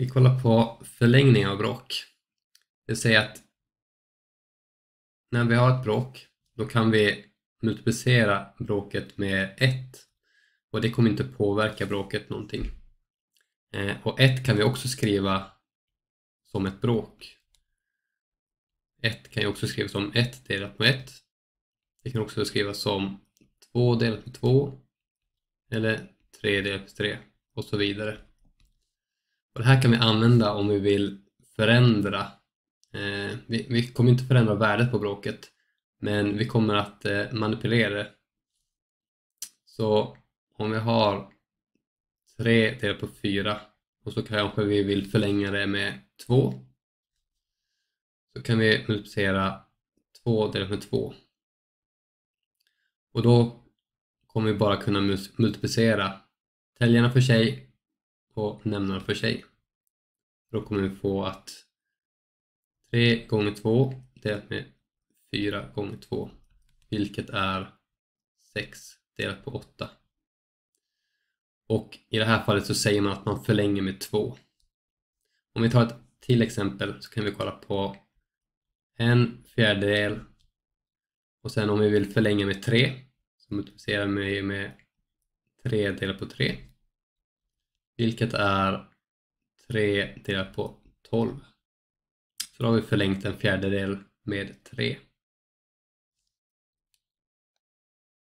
Vi kollar på förlängning av bråk. Det vill säga att när vi har ett bråk, då kan vi multiplicera bråket med 1 och det kommer inte påverka bråket någonting. Eh, och 1 kan vi också skriva som ett bråk. 1 kan ju också skrivas som 1 delat med 1. Det kan också skrivas som 2 delat med 2 eller 3 delat med 3 och så vidare. Och det här kan vi använda om vi vill förändra. Eh, vi, vi, kommer inte förändra värdet på bråket men vi kommer att eh, manipulera det. Så om vi har 3 delat på 4 och så kanske vi vill förlänga det med 2 så kan vi multiplicera 2 delat med 2 och då kommer vi bara kunna multiplicera täljarna för sig och nämnarna för sig. Då kommer vi få att 3 gånger 2 delat med 4 gånger 2 vilket är 6 delat på 8. Och i det här fallet så säger man att man förlänger med 2. Om vi tar ett till exempel så kan vi kolla på en fjärdedel och sen om vi vill förlänga med 3 så multiplicerar vi med 3 delat på 3 vilket är 3 delat på 12. Så då har vi förlängt en fjärdedel med 3.